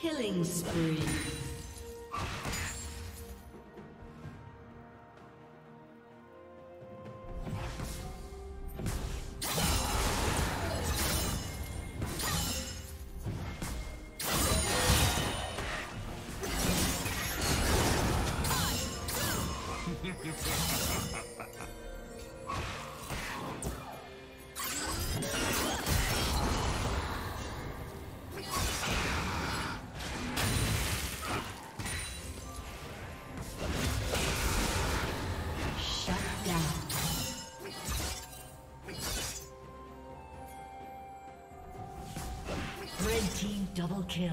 Killing spree. Team double kill.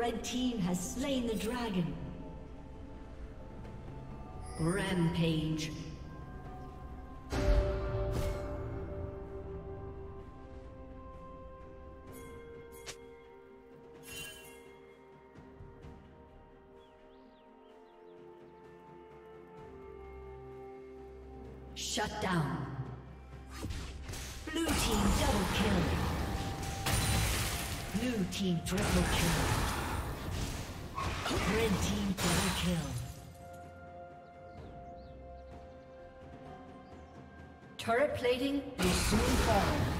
Red team has slain the dragon. Rampage. Shut down. Blue team double kill. Blue team triple kill. Red team double kill. Turret plating will soon fall.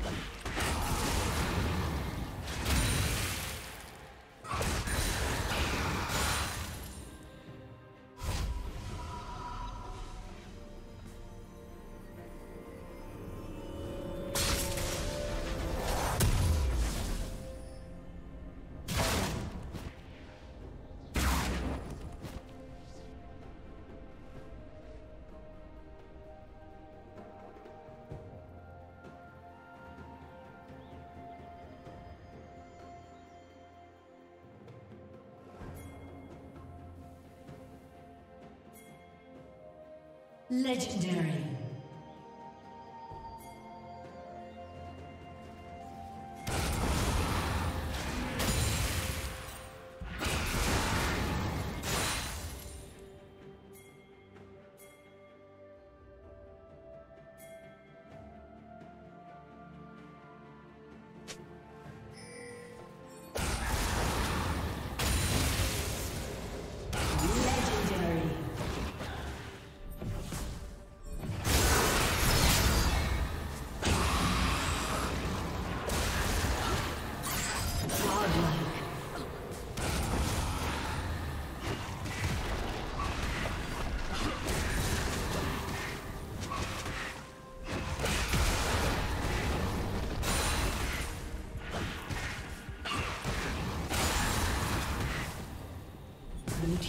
Legendary.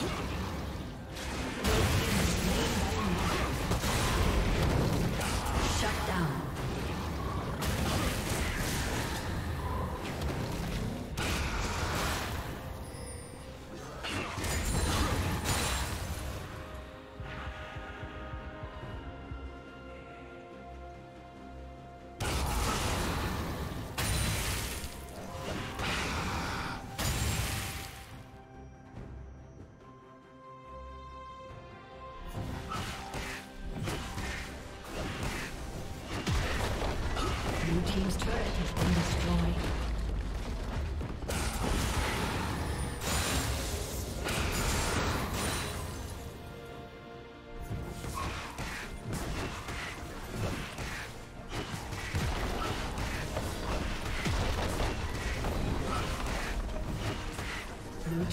Come on.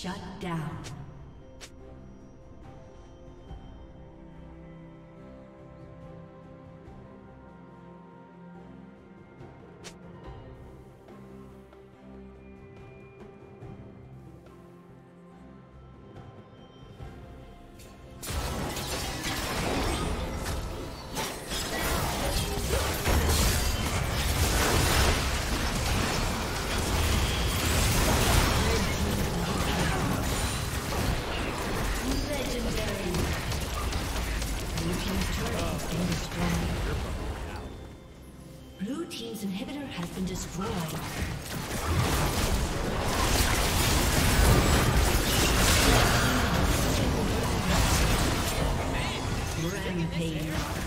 Shut down. destroyed. Rampage.